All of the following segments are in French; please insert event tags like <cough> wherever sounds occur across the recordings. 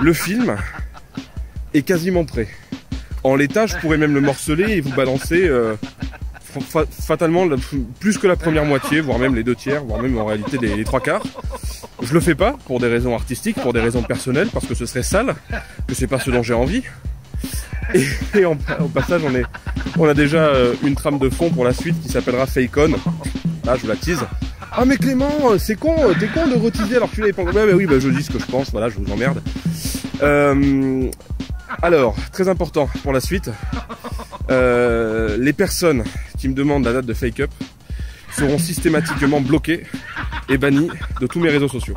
Le film est quasiment prêt. En l'état, je pourrais même le morceler et vous balancer euh, fa- fatalement plus que la première moitié, voire même les deux tiers, voire même en réalité les, trois quarts. Je le fais pas pour des raisons artistiques, pour des raisons personnelles, parce que ce serait sale, que c'est pas ce dont j'ai envie. Et, et en, au passage, on, est, on a déjà euh, une trame de fond pour la suite qui s'appellera Fake On. Là, je vous la tease. Ah mais Clément, euh, c'est con, euh, t'es con de reteaser alors que tu l'avais pas. Ouais, bah oui, bah je dis ce que je pense, voilà, je vous emmerde. Euh, alors, très important pour la suite, euh, les personnes qui me demandent la date de Fake Up seront systématiquement bloquées et bannies de tous mes réseaux sociaux.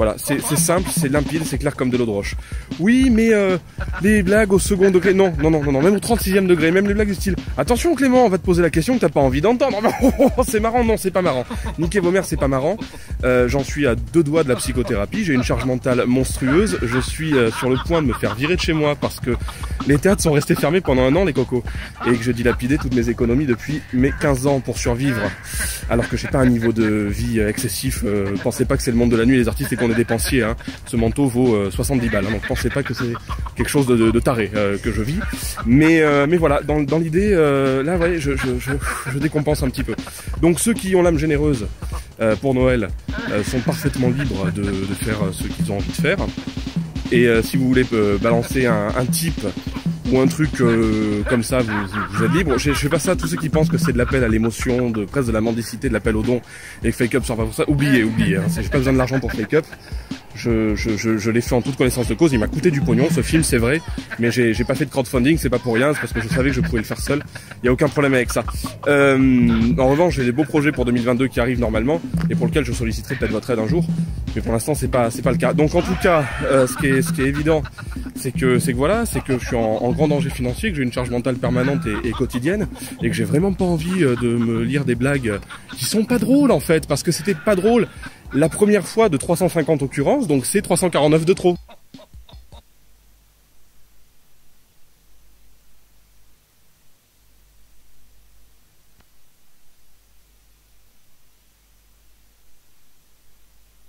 Voilà, c'est simple, c'est limpide, c'est clair comme de l'eau de roche. Oui, mais euh, les blagues au second degré, non, non, non, non, même au 36e degré, même les blagues du style. Attention Clément, on va te poser la question que t'as pas envie d'entendre. <laughs> c'est marrant, non, c'est pas marrant. Niquez vos c'est pas marrant. Euh, J'en suis à deux doigts de la psychothérapie, j'ai une charge mentale monstrueuse, je suis euh, sur le point de me faire virer de chez moi parce que les théâtres sont restés fermés pendant un an, les cocos, et que j'ai dilapidé toutes mes économies depuis mes 15 ans pour survivre, alors que j'ai pas un niveau de vie excessif. Pensez pas que c'est le monde de la nuit, les artistes, et qu'on dépensiers. Hein. Ce manteau vaut euh, 70 balles, hein, donc pensez pas que c'est quelque chose de, taré euh, que je vis. Mais, euh, mais voilà, dans, l'idée, euh, là, ouais, je, décompense un petit peu. Donc ceux qui ont l'âme généreuse euh, pour Noël euh, sont parfaitement libres de, faire euh, ce qu'ils ont envie de faire. Et euh, si vous voulez euh, balancer un, un type ou un truc euh, comme ça, vous, vous, êtes libre. Je, je fais pas ça à tous ceux qui pensent que c'est de l'appel à l'émotion, de presque de la mendicité, de l'appel au don, et que Fake Up sert pas pour ça. Oubliez, oubliez. Hein, J'ai pas besoin de l'argent pour Fake Up. Je, je, je, je l'ai fait en toute connaissance de cause. Il m'a coûté du pognon, ce film, c'est vrai, mais j'ai j'ai pas fait de crowdfunding, c'est pas pour rien, c'est parce que je savais que je pouvais le faire seul. Il y a aucun problème avec ça. Euh, en revanche, j'ai des beaux projets pour 2022 qui arrivent normalement et pour lesquels je solliciterai peut-être votre aide un jour. Mais pour l'instant, c'est pas c'est pas le cas. Donc en tout cas, euh, ce qui est ce qui est évident, c'est que c'est que voilà, c'est que je suis en, grand danger financier, que j'ai une charge mentale permanente et, et quotidienne, et que j'ai vraiment pas envie euh, de me lire des blagues qui sont pas drôles en fait, parce que c'était pas drôle la première fois de 350 occurrences, donc c'est 349 de trop.